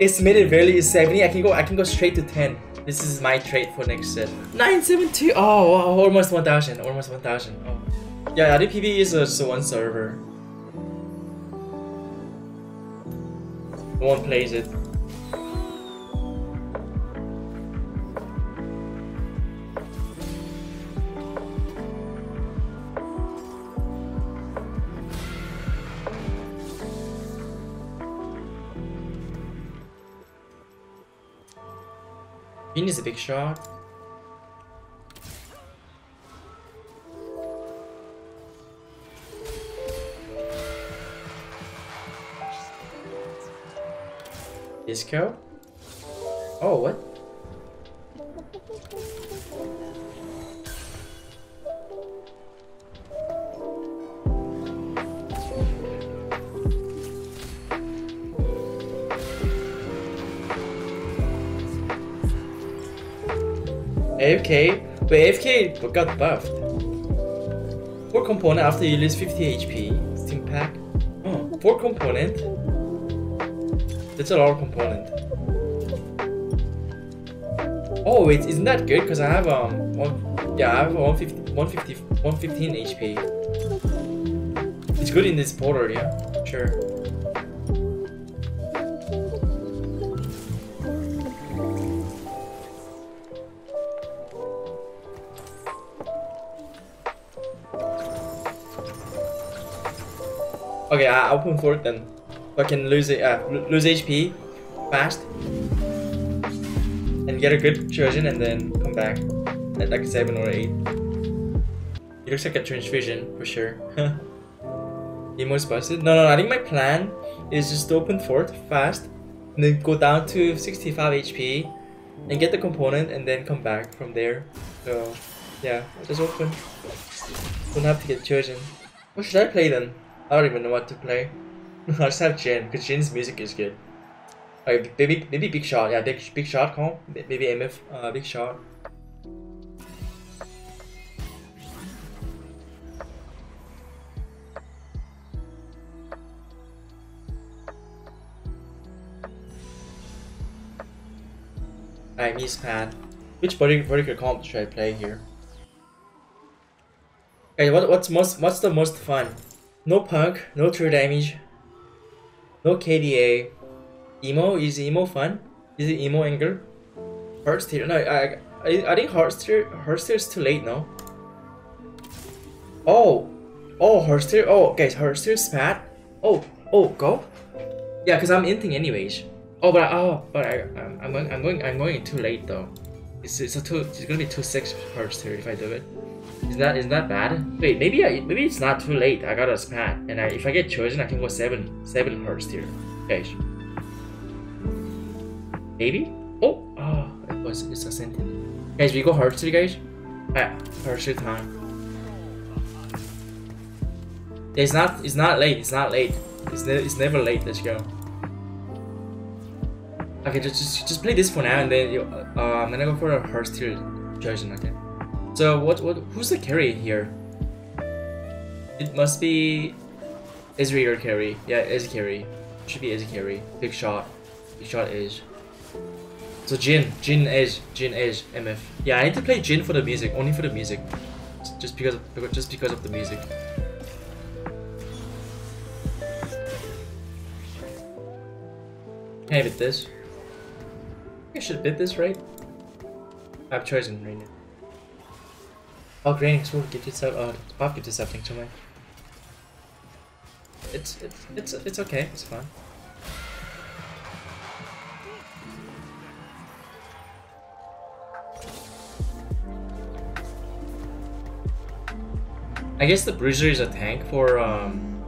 It's mid value is 70. I can go I can go straight to 10. This is my trade for next set. 972. Oh, wow, almost 1000. Almost 1000. Oh. Yeah, the PB is uh, just one server. No one plays it. Bean is a big shot. Disco? Oh, what? AFK? Wait, AFK got buffed. 4 component after you lose 50 HP. Steam pack. Oh, 4 component? That's a lot of component. Oh wait, isn't that good? Because I have um one yeah, I have 150 150 115 HP. It's good in this portal, yeah. Sure. Okay, I open for it then. Can lose it, uh, lose HP fast and get a good version and then come back at like seven or eight. It looks like a transfusion for sure. Emo's busted. No, no, I think my plan is just open fort fast and then go down to 65 HP and get the component and then come back from there. So yeah, just open. Don't have to get chosen. What should I play then? I don't even know what to play. I just have Jhin, because Jhin's music is good. Like maybe maybe Big Shot, yeah, Big Big Shot call. Maybe MF, uh, Big Shot. I miss pad. Which vertical comp should I play here? Okay, what what's most what's the most fun? No punk, no true damage, no KDA. Emo is emo fun? Is it emo anger? Heartsteel? No, I I I think Heartsteel Heartsteel is too late. No. Oh, oh Heartsteel. Oh, guys, Heartsteel spat. Oh, oh, go. Yeah, cause I'm inting anyways. Oh, but oh, but I I'm, going I'm going I'm going too late though. It's it's a two. It's gonna be two six Heartsteel if I do it. Is that is that bad? Wait, maybe I maybe it's not too late. I got a spat, and I, if I get chosen, I can go seven seven Heartsteel. Okay. Maybe? Oh, oh, it was it's a sentence. Guys, we go Heartsteel, guys. Ah, Heartsteel time. It's not it's not late. It's not late. It's ne it's never late. Let's go. Okay, just just just play this for now, and then you, uh, I'm gonna go for a Heartsteel chosen. Okay. So what what who's the carry here? It must be Ezreal carry. Yeah, Ezreal carry. Should be Ezreal carry. Big shot. Big shot is. So Jhin, Jhin Edge, Jhin Edge, MF. Yeah, I need to play Jhin for the music, only for the music. Just because of just because of the music. Can I bid this? I should bid this, right? I've chosen right now. Oh, Granny give you some. Oh, Bob gives you something to me. It's it's it's it's okay. It's fine. I guess the Bruiser is a tank for um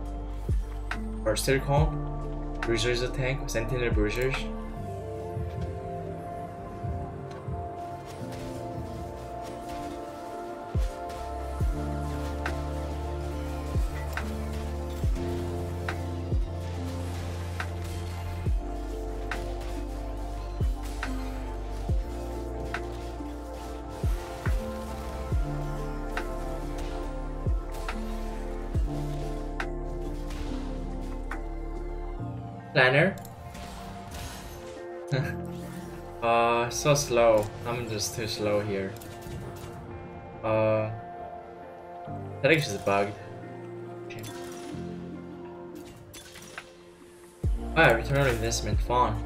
for Comp. Bruiser is a tank, Sentinel Bruisers. uh, so slow. I'm just too slow here. Uh, I think just bugged. Okay. Ah, return on investment. Fun.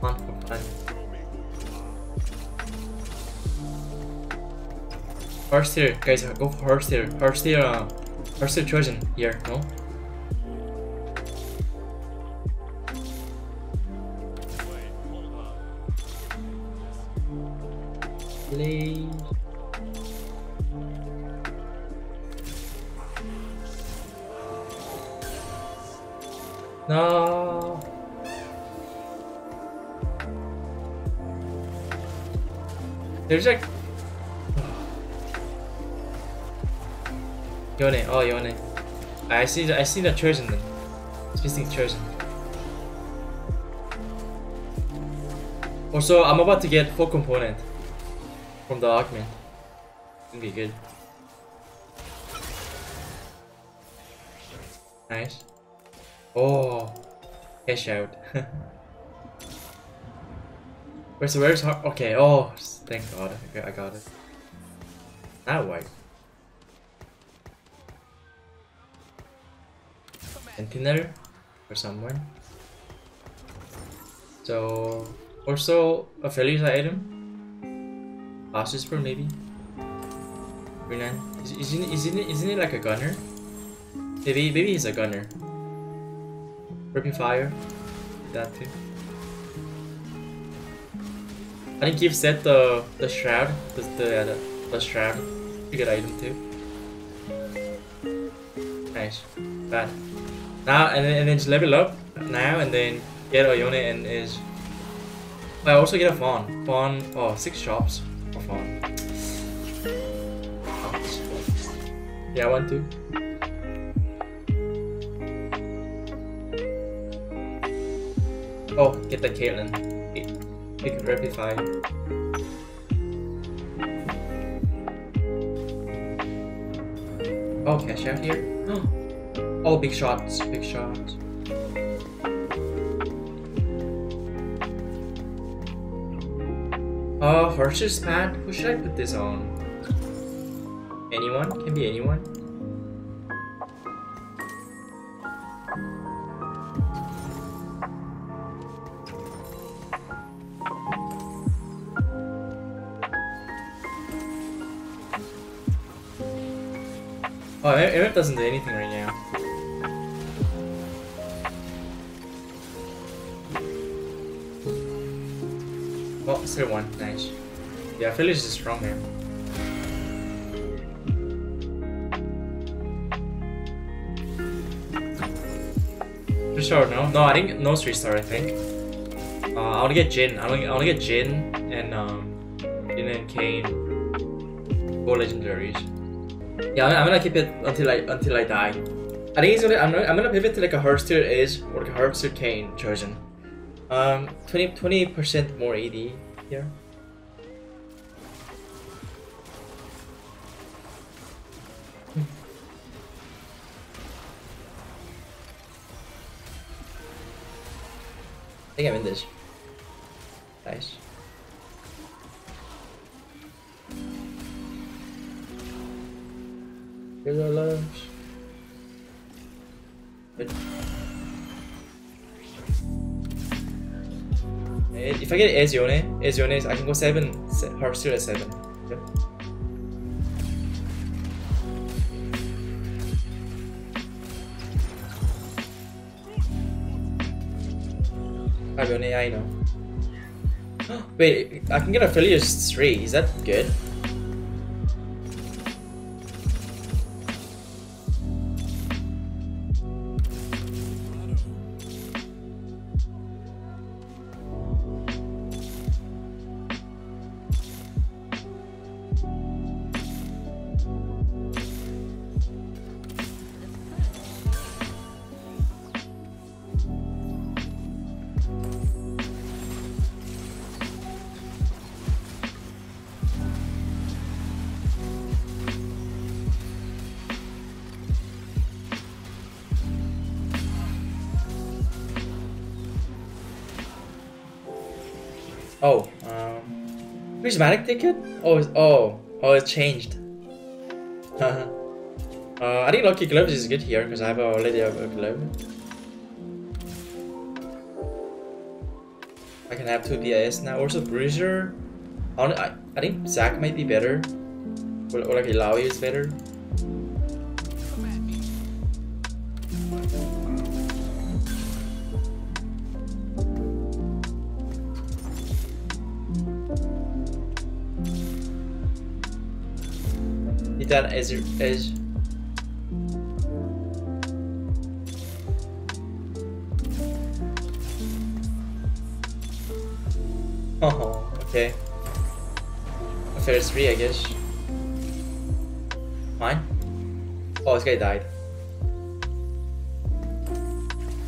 Fun for fun. First here, guys. Go for first here. First here. Uh, first here chosen here. No. No. There's like Yone, oh Yone. I see the I see the chosen then. Speaking chosen. Also I'm about to get full component from the augment. Gonna be good. Nice. Oh, cash out. Where's the where's her? Okay. Oh, thank God. Okay, I got it. That way. Sentinel or someone. So also a Felix item. For maybe. Renan. Is, isn't, isn't, it, isn't it like a gunner? Maybe maybe he's a gunner. Ripping fire. That too. I think you've set the the shroud, the the, the, shroud. Pretty good item too. Nice. Bad. Now and then, and then just level up now and then get a Oyone and is. I also get a fawn. Fawn. Oh, six shops Yeah, one two. Oh, get the Caitlyn. Pick Repify. Oh, cash out here. Oh, big shots, big shots. Oh, Hershey's pad. Who should I put this on? Anyone? Can be anyone. Oh, Emmett doesn't do anything right now. Oh, still one. Nice. Yeah, Phillies is strong here. No? No, I think no three star, I think. Uh, I wanna get Jhin. I wanna, get Jhin and, um, Jhin and Kayn. Four legendaries. Yeah, I'm, gonna keep it until I until I die. I think he's gonna. I'm gonna, I'm gonna pivot to like a Heartsteel Ace or like a Heartsteel Kayn chosen. Um, 20 percent more AD here. Think I'm in this. Nice. Our lunch. Good. If I get Ezione, Ezione, I can go 7, Heartsteel at 7. Yep. I know. Wait, I can get a Philius 3, is that good? Oh, um, prismatic ticket? Oh, oh, oh, it changed. uh, I think lucky gloves is good here because I have already a, a glove. I can have two BIS now. Also, Bruiser. I, I think Zac might be better. Or, or like Illaoi is better. That as as Oh, okay. A first three, I guess. Mine? Oh, this guy died.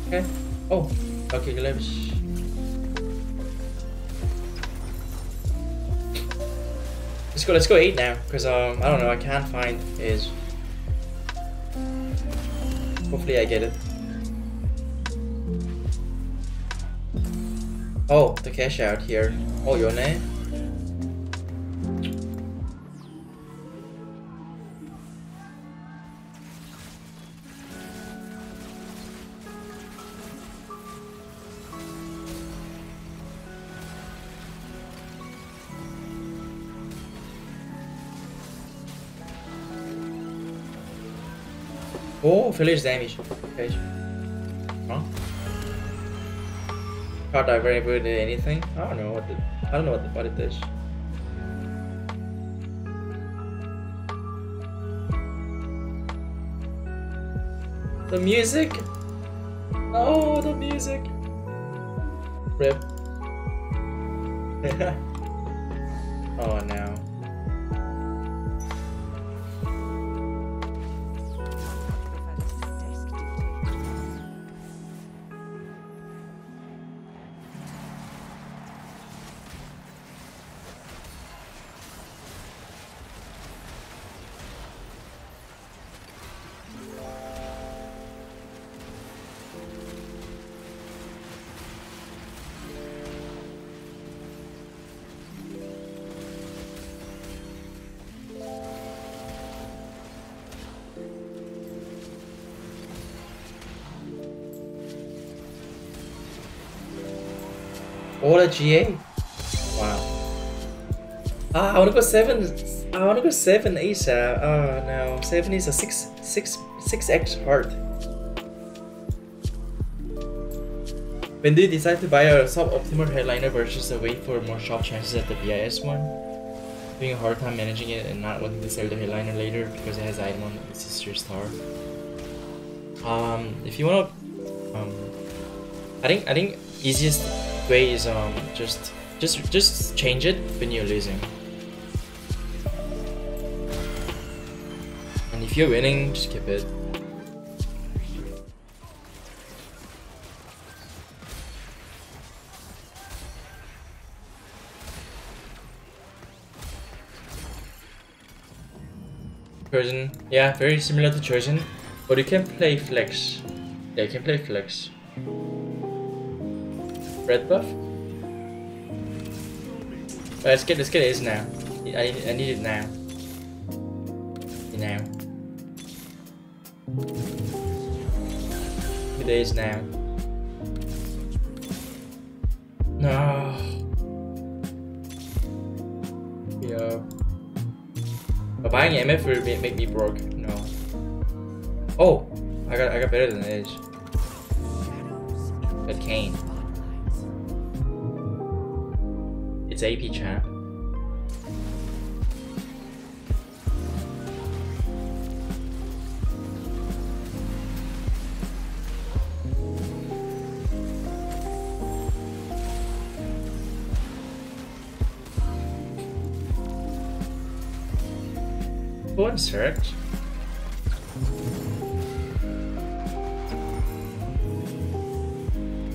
Okay. Oh, okay, gloves. Go. Let's go eight now, because um, I don't know. I can't find his. Hopefully, I get it. Oh, the cash out here. Oh, your name? Oh, village damage. Okay. Huh? Can't divert with anything? I don't know what the, I don't know what, the, what it is. The music? Oh, the music. Rip. oh no. All a GA? Wow. Ah, I wanna go seven. I wanna go seven ASAP. Oh no, seven is a six, six, six X heart. When do you decide to buy a sub-optimal headliner versus a wait for more shop chances at the BIS one? Having a hard time managing it and not wanting to sell the headliner later because it has item on sister star. Um, if you wanna, um, I think I think easiest way is um just just just change it when you're losing. And if you're winning, just keep it. Trojan, yeah, very similar to Trojan, but you can play flex. Yeah, you can play flex. Red buff? let's get let's get it now. I need I need it now. Now. It is now. No. Yeah. But buying MF will make me broke. No. Oh, I got I got better than Edge. But Kayn. It's AP champ. One search.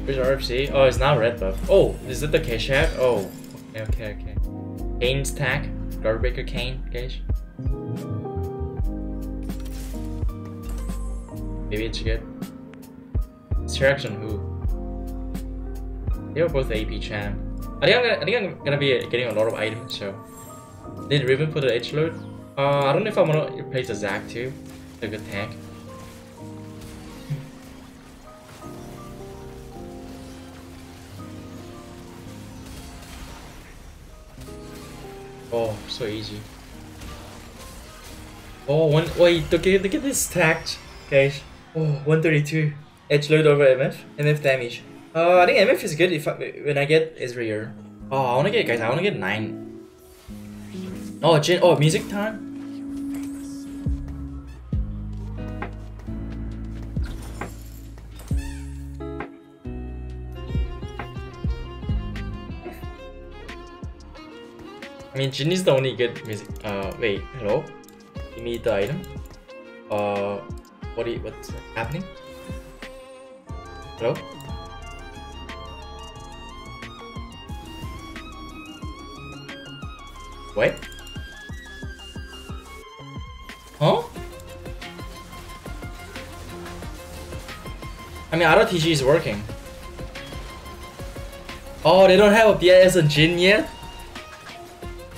Where's RFC? Oh, it's not red buff. Oh, is it the cash app? Oh. Okay, okay, Kayn's tag. Guardbreaker Kayn, guys. Maybe it's good. Distraction who? They were both AP champ. I think I'm gonna, I think I'm gonna be getting a lot of items. So, did Riven put the edge load? Uh, I don't know if I wanna replace the Zac too. A good tank. So easy. Oh, one, wait, look at, look at this stacked, guys. Oh, 132. Edge load over MF. MF damage. Uh, I think MF is good if I, when I get Ezreal. Oh, I wanna get, guys, I wanna get 9. Oh, Jhin, oh, music time? I mean, Jhin is the only good music. Uh, wait, hello? You need the item? Uh, what you, what's happening? Hello? Wait? Huh? I mean, auto TG is working. Oh, they don't have a BIS and Jhin yet?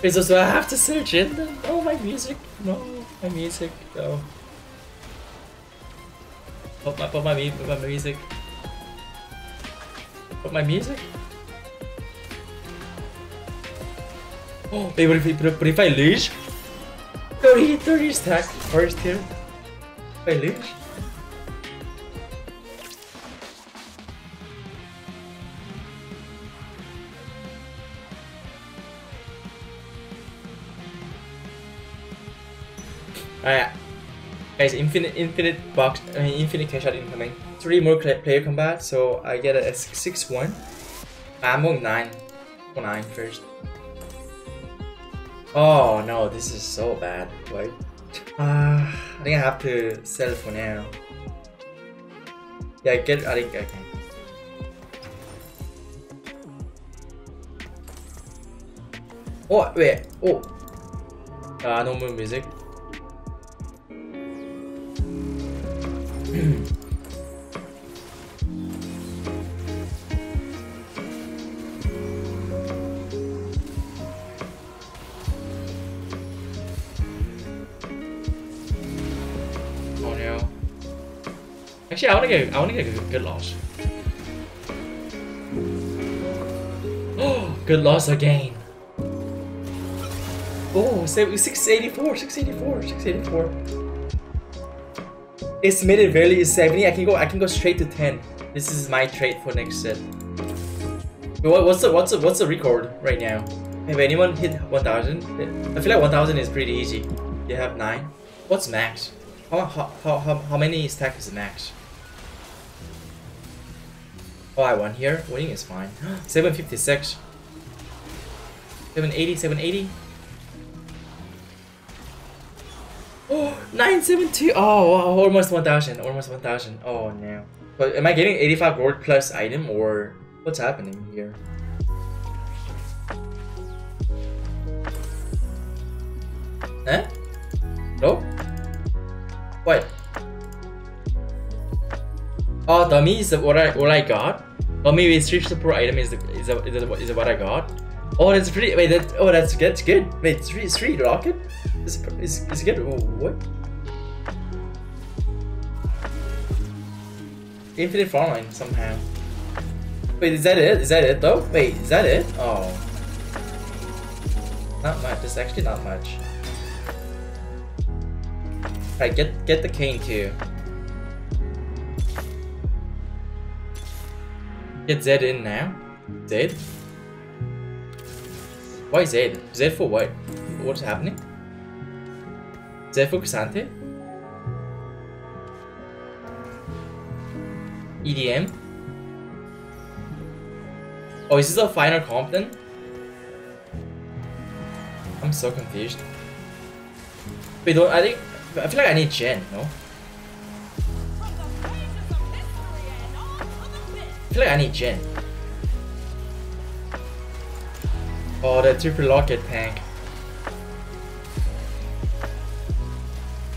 This I have to search it? Oh, my music. No, my music. No. Put my, put my, put my music. Put my music. Oh, wait, but if, but, but if I lose? 30, 30 stack first here. If I lose? Alright. Guys, infinite infinite box I mean infinite cash out incoming. Three more player combat, so I get a 6-1. I'm on 9. On 9 first. Oh no, this is so bad. Wait. Uh, I think I have to sell for now. Yeah, I get I think I can. Oh wait, oh. Uh, no more music. Oh no. Actually, I wanna get I wanna get a good, good loss. Oh, good loss again. Oh, 684, 684, 684. Estimated value is 70. I can go I can go straight to 10. This is my trade for next set. What, what's the what's the what's the record right now? Have anyone hit 1000? I feel like 1000 is pretty easy. You have 9. What's max? How how how how, how many stack is max? Oh, I won here. Winning is fine. 756. 780, 780. Oh, 972. Oh, almost 1000. Almost 1000. Oh, no. But am I getting 85 gold plus item or what's happening here? Huh? No? What? Oh, dummy is what I what I got. Dummy with street support item is the, is the, is, the, is what I got. Oh, that's pretty. Wait, that oh, that's. That's good. Wait, three three rocket. Is is is good. Oh, what? Infinite frontline somehow. Wait, is that it? Is that it though? Wait, is that it? Oh. Not much. It's actually not much. Alright, get get the Kayn too. Get Zed in now. Zed? Why Zed? Zed for what? What's happening? Zed for K'Sante? EDM? Oh, is this a final comp then? I'm so confused. Wait, don't, I think, I feel like I need Jhin, no? I feel like I need Jhin. Oh, the triple locket tank.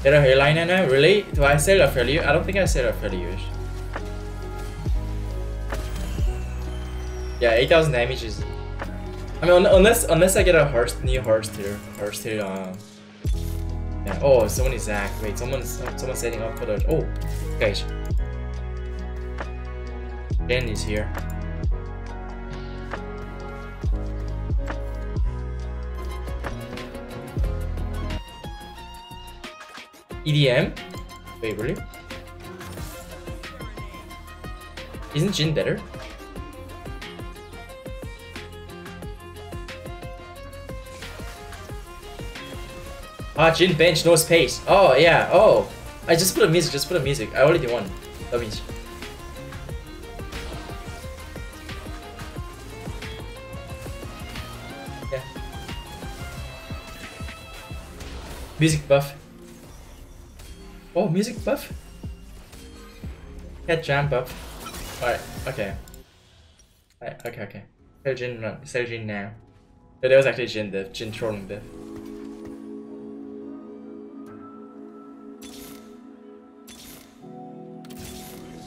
Get a headliner now? Really? Do I sell a failure? I don't think I said a failure. Yeah, 8000 damage is I mean, un unless unless I get a Hearth new Hearth tier, Hearth tier. Um, yeah. Oh, someone is Zac. Wait, someone's someone's setting up for the. Oh, guys. Jhin is here. EDM? Wait, really? Isn't Jhin better? Ah, Jhin bench, no space. Oh, yeah, oh. I just put a music, just put a music. I already won. That means. Yeah. Music buff. Oh, music buff? Head jam buff. Alright, okay. Alright, okay, okay. Tell Jhin run. Tell Jhin now. Yeah, that was actually Jhin diff. Jhin trolling diff.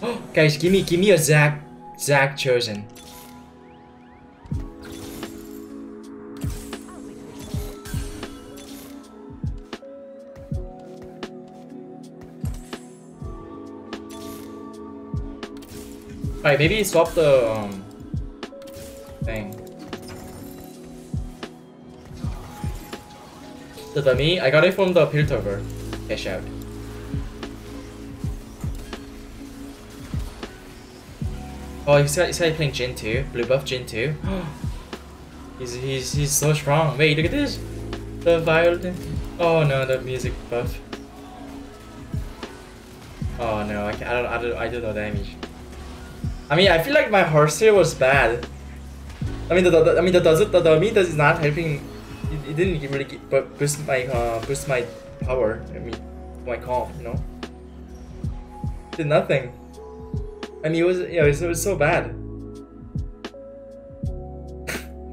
Guys, give me give me a Zac Zac chosen. Alright, maybe swap the um thing. The dummy, I got it from the Piltover. Cash out. Oh, he's got, he's got playing Jhin too. Blue buff Jhin too. he's he's he's so strong. Wait, look at this. The violin. Oh no, the music buff. Oh no, I, can't, I don't I don't I do no damage. I mean, I feel like my horse here was bad. I mean, the, the, I mean the does it the dummy does not helping. It, it didn't really get, but boost my uh boost my power. I mean, my comp, you know. Did nothing. I mean, it was yeah, it was, it was so bad.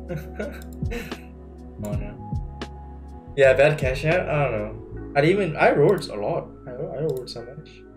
oh no. Yeah, bad cash out. I don't know. I even I roared a lot. I I roared so much.